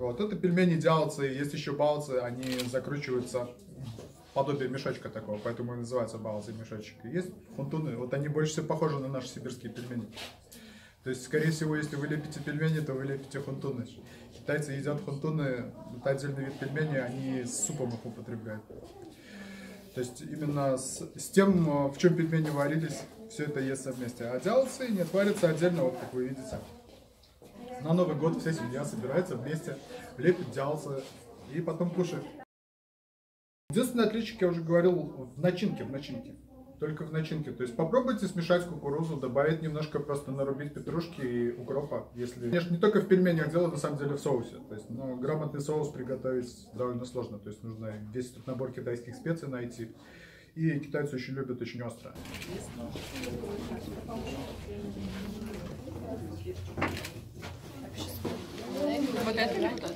Вот это пельмени дялцы, есть еще балцы, они закручиваются подобие мешочка такого, поэтому и называются балцы мешочек. Есть хунтуны, вот они больше всего похожи на наши сибирские пельмени. То есть, скорее всего, если вы лепите пельмени, то вы лепите хунтуны. Китайцы едят хунтуны, это отдельный вид пельменей, они с супом их употребляют. То есть именно с, с тем, э, в чем пельмени варились, все это естся вместе. А дялцы нет, варятся отдельно, вот как вы видите. На Новый год вся семья собирается вместе, лепит дялцы и потом кушает. Единственный отличие, я уже говорил, в начинке, в начинке. Только в начинке. То есть попробуйте смешать кукурузу, добавить немножко, просто нарубить петрушки и укропа. Если... Конечно, не только в пельменях дело, на самом деле в соусе. То есть, но грамотный соус приготовить довольно сложно. То есть нужно весь этот набор китайских специй найти. И китайцы очень любят очень остро. Вот это или вот это?